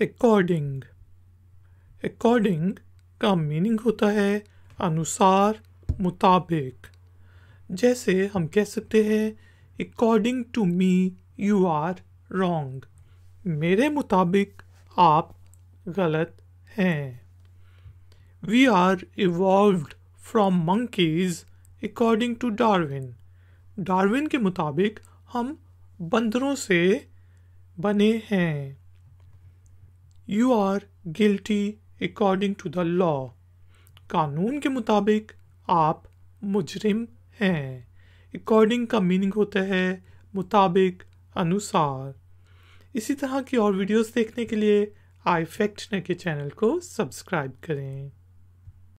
According according का meaning होता है अनुसार मुताबिक। जैसे हम कह सकते हैं according to me you are wrong मेरे मुताबिक आप गलत हैं। We are evolved from monkeys according to Darwin Darwin के मुताबिक हम बंदरों से बने हैं। You are guilty according to the law कानून के मुताबिक आप मुजरिम हैं। अकॉर्डिंग का मीनिंग होता है मुताबिक अनुसार। इसी तरह की और वीडियोस देखने के लिए आई फैक्ट के चैनल को सब्सक्राइब करें।